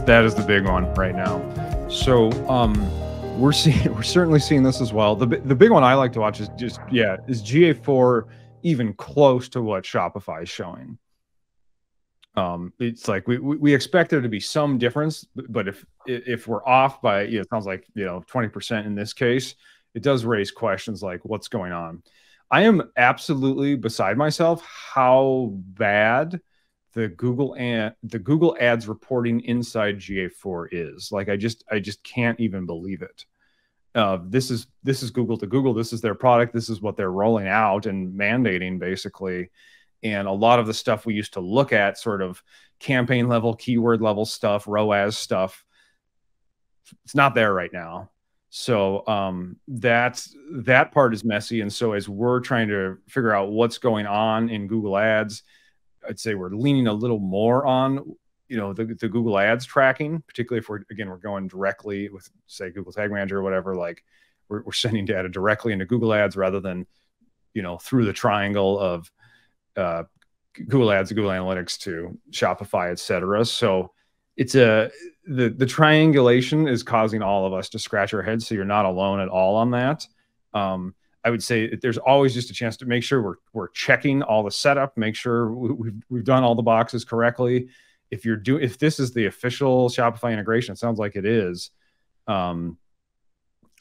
that's that is the big one right now. So um, we're seeing we're certainly seeing this as well. The the big one I like to watch is just yeah is GA4 even close to what Shopify is showing. Um, it's like we, we expect there to be some difference, but if if we're off by you know, it sounds like you know 20% in this case, it does raise questions like what's going on. I am absolutely beside myself how bad the Google and the Google Ads reporting inside GA4 is. Like I just I just can't even believe it. Uh, this is this is Google to Google. This is their product. This is what they're rolling out and mandating basically. And a lot of the stuff we used to look at, sort of campaign level, keyword level stuff, ROAS stuff, it's not there right now. So um, that's that part is messy. And so as we're trying to figure out what's going on in Google Ads, I'd say we're leaning a little more on you know the, the Google Ads tracking, particularly if we're again we're going directly with say Google Tag Manager or whatever. Like we're, we're sending data directly into Google Ads rather than you know through the triangle of uh, Google Ads, Google Analytics to Shopify, et cetera. So it's a the the triangulation is causing all of us to scratch our heads. So you're not alone at all on that. Um, I would say there's always just a chance to make sure we're we're checking all the setup, make sure we've we've done all the boxes correctly. If you're doing if this is the official Shopify integration, it sounds like it is. Um,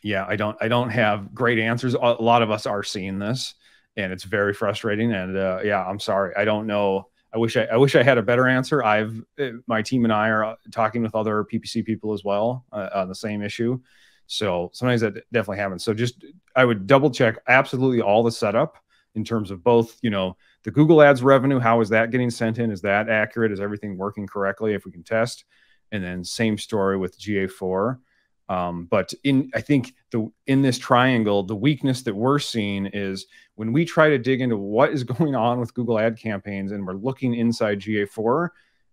yeah, I don't I don't have great answers. A lot of us are seeing this, and it's very frustrating. And uh, yeah, I'm sorry, I don't know. I wish I, I wish I had a better answer. I've uh, my team and I are uh, talking with other PPC people as well uh, on the same issue. So sometimes that definitely happens. So just I would double check absolutely all the setup in terms of both, you know, the Google Ads revenue. How is that getting sent in? Is that accurate? Is everything working correctly? If we can test, and then same story with GA4. Um, but in I think the in this triangle, the weakness that we're seeing is when we try to dig into what is going on with Google ad campaigns and we're looking inside GA4,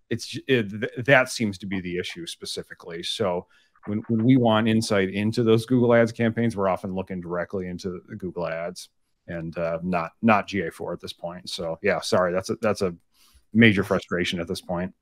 it's it, that seems to be the issue specifically. So when, when we want insight into those Google Ads campaigns, we're often looking directly into the Google Ads and uh, not not GA4 at this point. So yeah, sorry, that's a that's a major frustration at this point.